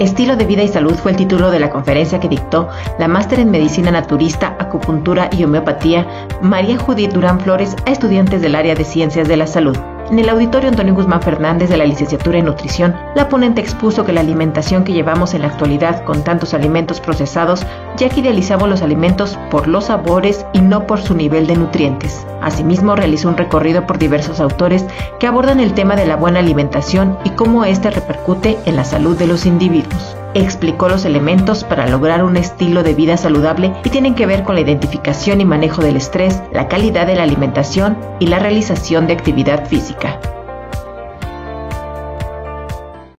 Estilo de vida y salud fue el título de la conferencia que dictó la máster en medicina naturista, acupuntura y homeopatía María Judith Durán Flores a estudiantes del área de ciencias de la salud. En el auditorio Antonio Guzmán Fernández de la licenciatura en nutrición, la ponente expuso que la alimentación que llevamos en la actualidad con tantos alimentos procesados, ya que idealizamos los alimentos por los sabores y no por su nivel de nutrientes. Asimismo, realizó un recorrido por diversos autores que abordan el tema de la buena alimentación y cómo éste repercute en la salud de los individuos. Explicó los elementos para lograr un estilo de vida saludable y tienen que ver con la identificación y manejo del estrés, la calidad de la alimentación y la realización de actividad física.